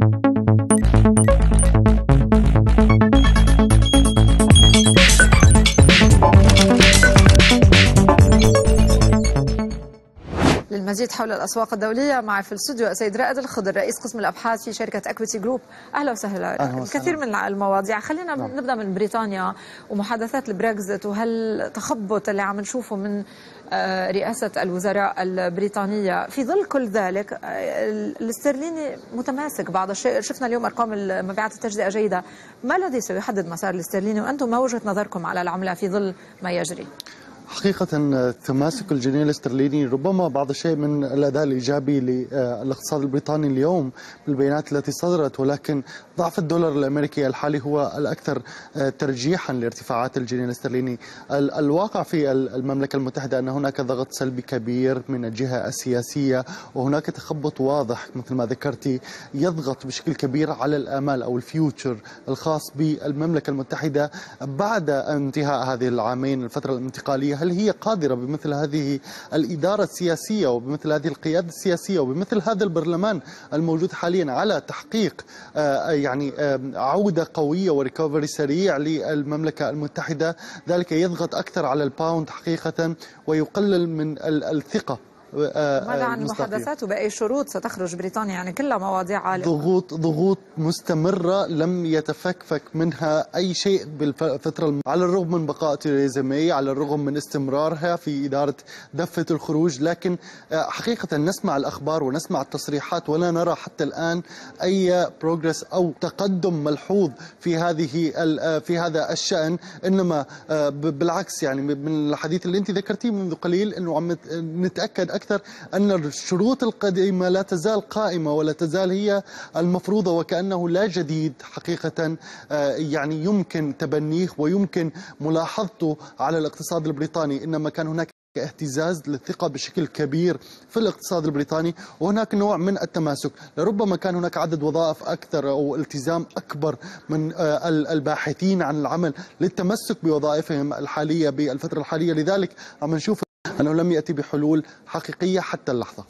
Thank you. للمزيد حول الأسواق الدولية معي في الاستوديو السيد رائد الخضر رئيس قسم الأبحاث في شركة Equiti Group أهلا وسهلا. أهلا وسهلا. الكثير من المواضيع. خلينا نعم. نبدأ من بريطانيا ومحادثات البريكزت وهالتخبط اللي عم نشوفه من آه، رئاسة الوزراء البريطانية في ظل كل ذلك آه، الاسترليني متماسك بعض الشيء. شفنا اليوم أرقام مبيعات التجزئة جيدة. ما الذي سيحدد مسار الاسترليني؟ وأنتم ما وجهة نظركم على العملة في ظل ما يجري؟ حقيقة تماسك الجنيه الاسترليني ربما بعض الشيء من الأداء الإيجابي للاقتصاد البريطاني اليوم بالبيانات التي صدرت ولكن ضعف الدولار الأمريكي الحالي هو الأكثر ترجيحا لارتفاعات الجنيه الاسترليني. ال- الواقع في ال- المملكة المتحدة أن هناك ضغط سلبي كبير من الجهة السياسية وهناك تخبط واضح مثل ما ذكرتي يضغط بشكل كبير على الآمال أو ال future الخاص بالمملكة المتحدة بعد انتهاء هذه العامين الفترة الانتقالية. هل هي قادرة بمثل هذه الإدارة السياسية وبمثل هذه القيادة السياسية وبمثل هذا البرلمان الموجود حاليا على تحقيق آه، يعني آه، عودة قوية و recovery سريع للمملكة المتحدة؟ ذلك يضغط أكثر على ال pound حقيقة ويقلل من ال- الثقة. ماذا عن المصداقية. المحادثات وبأي شروط ستخرج بريطانيا يعني كلها مواضيع عالية ضغوط ضغوط مستمرة لم يتفكفك منها أي شيء بالفترة الم... على الرغم من بقاء تيريزا ماي على الرغم من استمرارها في إدارة دفة الخروج لكن آه، حقيقة نسمع الأخبار ونسمع التصريحات ولا نرى حتى الآن أي progress أو تقدم ملحوظ في هذه ال- آه، في هذا آه، ب- بالعكس يعني من الحديث اللي أنت ذكرتيه منذ قليل أنه عم نت- نتأكد أكثر أن الشروط القديمة لا تزال قائمة ولا تزال هي المفروضة وكأنه لا جديد حقيقة آه، يعني يمكن تبنيه ويمكن ملاحظته على الاقتصاد البريطاني. إنما كان هناك اهتزاز للثقة بشكل كبير في الاقتصاد البريطاني وهناك نوع من التماسك. لربما كان هناك عدد وظائف أكثر أو التزام أكبر من آه، ال- الباحثين عن العمل للتمسك بوظائفهم الحالية بالفترة الحالية. لذلك عم نشوف أنه لم يأتي بحلول حقيقية حتى اللحظة.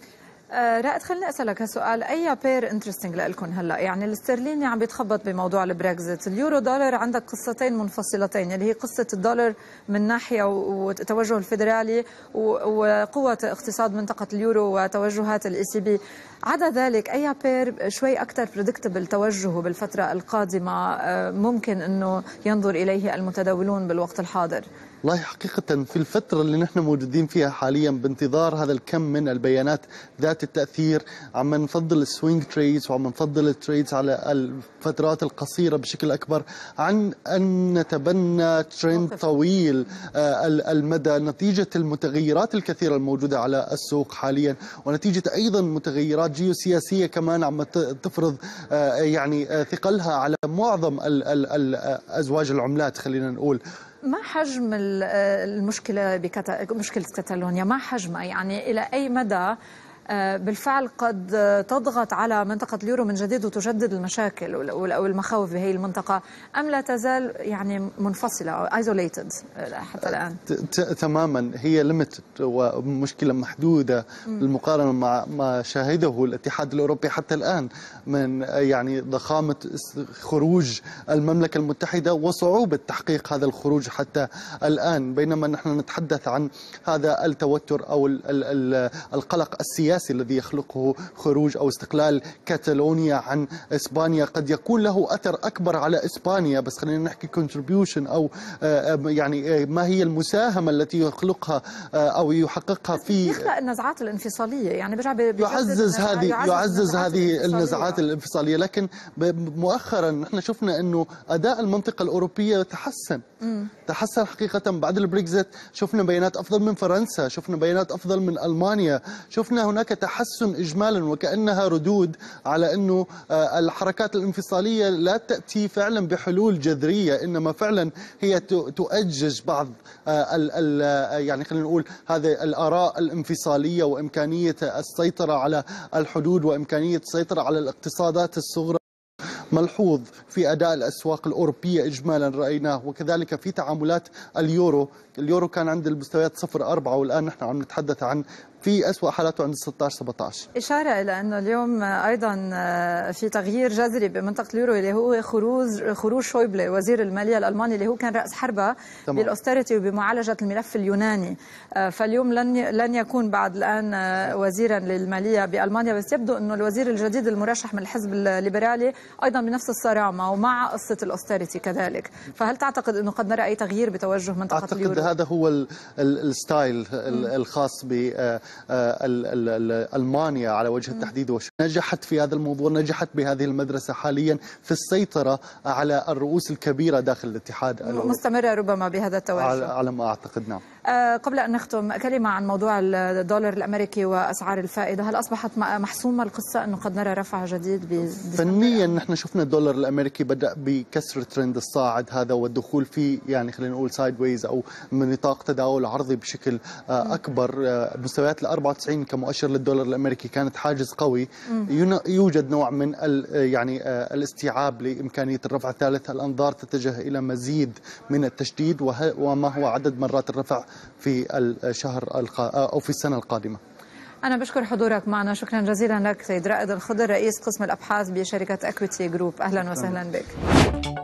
آه، رائد خليني أسألك هالسؤال. أي pair interesting لكم هلأ؟ يعني الاسترليني عم بيتخبط بموضوع البريكزت اليورو دولار عندك قصتين منفصلتين اللي هي قصة الدولار من ناحية و- والتوجه الفيدرالي وقوة اقتصاد منطقة اليورو وتوجهات ال ECB عدا ذلك أي pair شوي أكثر predictable توجهه بالفترة القادمة؟ آه، ممكن إنه ينظر إليه المتداولون بالوقت الحاضر. والله حقيقة في الفترة اللي نحن موجودين فيها حاليا بانتظار هذا الكم من البيانات ذات التأثير عم نفضل ال swing trades وعم نفضل ال trades على الفترات القصيرة بشكل أكبر عن أن نتبنى ترند. طويل آه، ال- المدى نتيجة المتغيرات الكثيرة الموجودة على السوق حاليا ونتيجة أيضا متغيرات جيوسياسية كمان عم تفرض آه، يعني آه، ثقلها على معظم ال- ال- ال- أزواج العملات خلينا نقول ما حجم ال- المشكلة بكتا... مشكلة كتالونيا ما حجمها؟ يعني إلى أي مدى آه، بالفعل قد تضغط على منطقة اليورو من جديد وتجدد المشاكل أو المخاوف بهي المنطقة. أم لا تزال يعني منفصلة أو isolated حتى الآن؟ ت- ت- تماما. هي limited ومشكلة محدودة بالمقارنة مع ما شاهده الاتحاد الأوروبي حتى الآن من يعني ضخامة اس- خروج المملكة المتحدة وصعوبة تحقيق هذا الخروج حتى الآن. بينما نحن نتحدث عن هذا التوتر ال- القلق السياسي الذي يخلقه خروج أو استقلال كاتالونيا عن إسبانيا. قد يكون له أثر أكبر على إسبانيا بس خلينا نحكي contribution أو آه، آه، يعني آه، ما هي المساهمة التي يخلقها أو يحققها في يخلق النزعات الانفصالية. يعني برجع يعزز النزعات- هذه يعزز النزعات هذه الانفصالية. النزاعات الانفصالية. لكن مؤخرا نحن شفنا إنه أداء المنطقة الأوروبية تحسن. تحسن حقيقه بعد البريكزيت. شفنا بيانات أفضل من فرنسا. شفنا بيانات أفضل من ألمانيا. شفنا هناك تحسن اجمالا وكأنها ردود على أنه آه، الحركات الانفصالية لا تأتي فعلا بحلول جذرية إنما فعلا هي تؤجج بعض آه، ال- ال- آه، يعني خلينا نقول هذه الآراء الانفصالية وإمكانية السيطرة على الحدود وإمكانية السيطرة على الاقتصادات الصغرى. ملحوظ في أداء الأسواق الأوروبية اجمالا رأيناه وكذلك في تعاملات اليورو، اليورو كان عند المستويات 0.4 والآن نحن عم نتحدث عن في أسوأ حالاته عند 16 17 إشارة إلى أنه اليوم أيضا في تغيير جذري بمنطقة اليورو اللي هو خروج خروج شويبلي وزير المالية الألماني اللي هو كان رأس حربة بال austerity وبمعالجة الملف اليوناني. فاليوم لن لن يكون بعد الآن وزيرا للمالية بألمانيا بس يبدو أنه الوزير الجديد المرشح من الحزب الليبرالي أيضا بنفس الصرامة ومع قصة ال austerity كذلك. فهل تعتقد أنه قد نرى أي تغيير بتوجه منطقة أعتقد اليورو؟ هذا هو ال style الخاص بألمانيا على وجه التحديد نجحت في هذا الموضوع نجحت بهذه المدرسة حاليا في السيطرة على الرؤوس الكبيرة داخل الاتحاد مستمرة ربما بهذا التوجه على ما أعتقد نعم. قبل أن نختم كلمة عن موضوع الدولار الأمريكي وأسعار الفائدة. هل أصبحت محسومة القصة أنه قد نرى رفع جديد فنيا نحن شفنا الدولار الأمريكي بدأ بكسر ترند الصاعد هذا والدخول في يعني خلينا نقول sideways أو من نطاق تداول عرضي بشكل أكبر. مستويات ال 94 كمؤشر للدولار الأمريكي كانت حاجز قوي. يوجد نوع من يعني الاستيعاب لإمكانية الرفع الثالث. الأنظار تتجه إلى مزيد من التشديد وما هو عدد مرات الرفع في الشهر أو في السنة القادمة. أنا بشكر حضورك معنا. شكرا جزيلا لك سيد رائد الخضر رئيس قسم الأبحاث بشركة أكويتي جروب أهلا وسهلا بك.